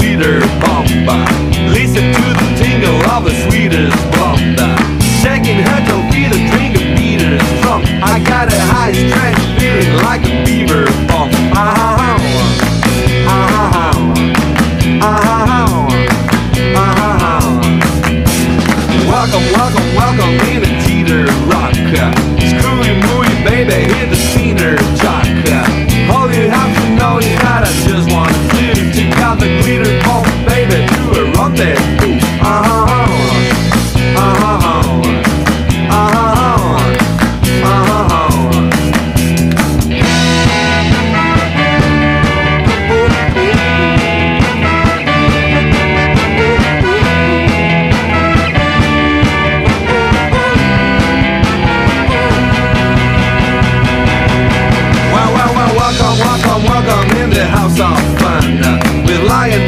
leader bomba. Listen to the tingle of the sweetest bomba. Shaking her to feel the drink of meters from. I got a high stretch feeling like a beaver bomb. Ah ha ha. Ah ha ha. Ah ha ha. Ah ha ha. Welcome, welcome, welcome in a teeter rock. Screwy, mooey, baby, hit the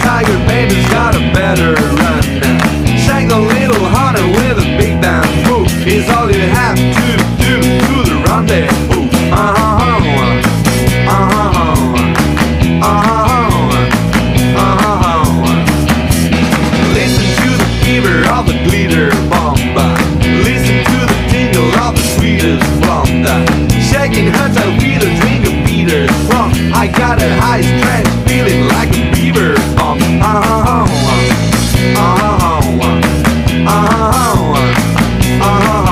tiger baby's got a better run now. Sang the little hunter with a big band move. Here's all you have to do uh-huh, uh-huh, uh-huh, to the rendezvous. Uh huh. Glitter bomba. Listen to the tingle of the sweetest. Shaking hands, I wheel a drink of Peter's. I got a high strength. Uh huh.